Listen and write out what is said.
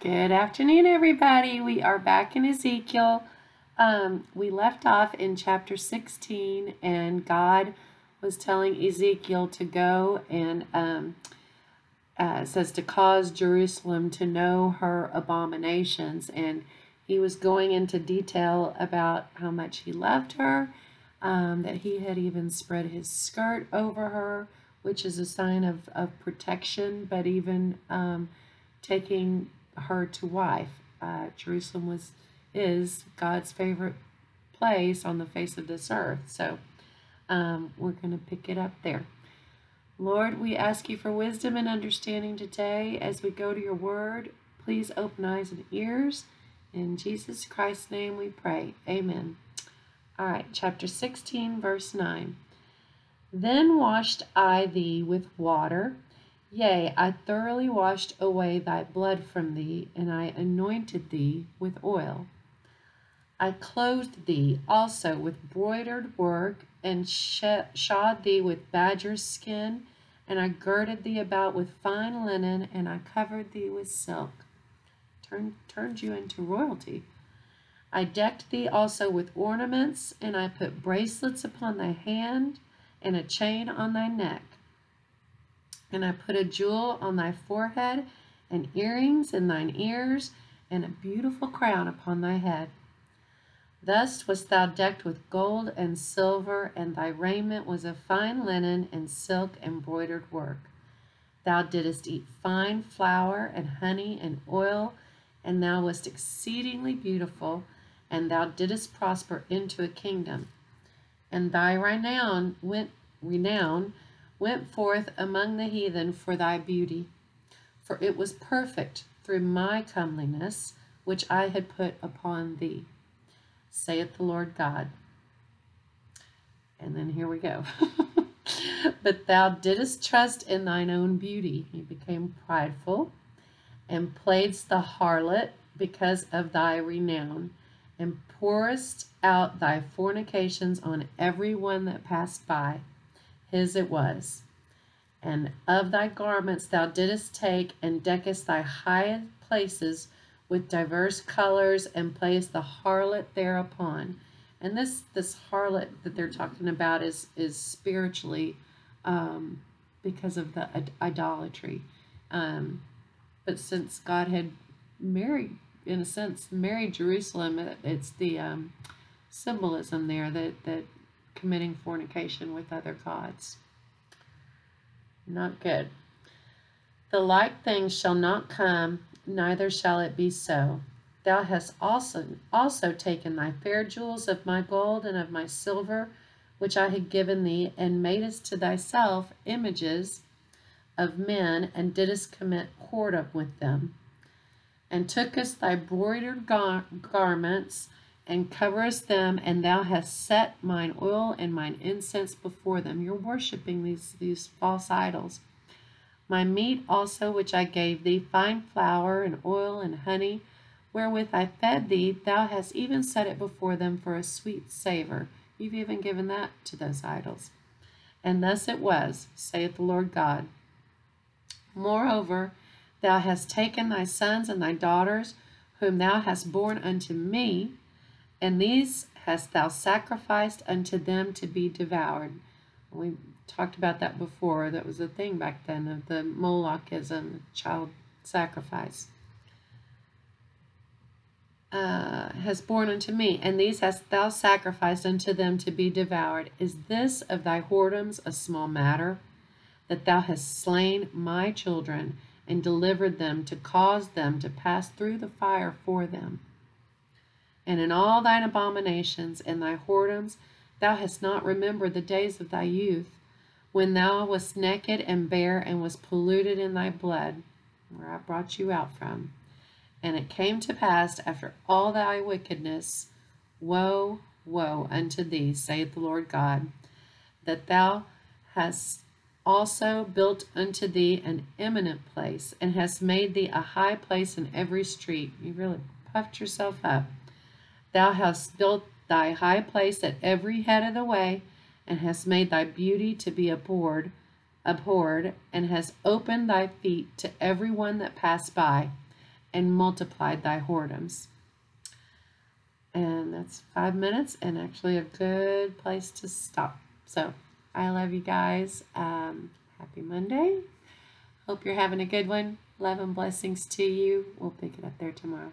Good afternoon, everybody. We are back in Ezekiel. Um, we left off in chapter 16, and God was telling Ezekiel to go and um, uh, says to cause Jerusalem to know her abominations. And he was going into detail about how much he loved her, um, that he had even spread his skirt over her, which is a sign of, of protection, but even um, taking her to wife. Uh, Jerusalem was is God's favorite place on the face of this earth. So um, we're going to pick it up there. Lord, we ask you for wisdom and understanding today as we go to your word. Please open eyes and ears. In Jesus Christ's name we pray. Amen. All right, chapter 16, verse 9. Then washed I thee with water Yea, I thoroughly washed away thy blood from thee, and I anointed thee with oil. I clothed thee also with broidered work, and shod thee with badger's skin, and I girded thee about with fine linen, and I covered thee with silk. Turned, turned you into royalty. I decked thee also with ornaments, and I put bracelets upon thy hand, and a chain on thy neck. And I put a jewel on thy forehead, and earrings in thine ears, and a beautiful crown upon thy head. Thus wast thou decked with gold and silver, and thy raiment was of fine linen and silk embroidered work. Thou didst eat fine flour and honey and oil, and thou wast exceedingly beautiful, and thou didst prosper into a kingdom. And thy renown went renown went forth among the heathen for thy beauty. For it was perfect through my comeliness, which I had put upon thee, saith the Lord God. And then here we go. but thou didst trust in thine own beauty. You became prideful and playedst the harlot because of thy renown, and pourest out thy fornications on every one that passed by his it was. And of thy garments thou didst take, and deckest thy high places with diverse colors, and placed the harlot thereupon. And this this harlot that they're talking about is is spiritually um, because of the idolatry. Um, but since God had married, in a sense, married Jerusalem, it's the um, symbolism there that that committing fornication with other gods. Not good. The like thing shall not come, neither shall it be so. Thou hast also also taken thy fair jewels of my gold and of my silver, which I had given thee, and madest to thyself images of men, and didst commit whoredom with them, and tookest thy broidered gar garments, and coverest them, and thou hast set mine oil and mine incense before them. You're worshiping these, these false idols. My meat also, which I gave thee, fine flour and oil and honey, wherewith I fed thee, thou hast even set it before them for a sweet savor. You've even given that to those idols. And thus it was, saith the Lord God. Moreover, thou hast taken thy sons and thy daughters, whom thou hast borne unto me, and these hast thou sacrificed unto them to be devoured. We talked about that before. That was a thing back then of the Molochism, child sacrifice. Uh, has borne unto me, and these hast thou sacrificed unto them to be devoured. Is this of thy whoredoms a small matter, that thou hast slain my children and delivered them to cause them to pass through the fire for them? And in all thine abominations and thy whoredoms thou hast not remembered the days of thy youth, when thou wast naked and bare and was polluted in thy blood, where I brought you out from. And it came to pass after all thy wickedness, woe, woe unto thee, saith the Lord God, that thou hast also built unto thee an eminent place, and hast made thee a high place in every street. You really puffed yourself up. Thou hast built thy high place at every head of the way, and hast made thy beauty to be abhorred, abhorred, and hast opened thy feet to every one that passed by, and multiplied thy whoredoms. And that's five minutes and actually a good place to stop. So I love you guys. Um, happy Monday. Hope you're having a good one. Love and blessings to you. We'll pick it up there tomorrow.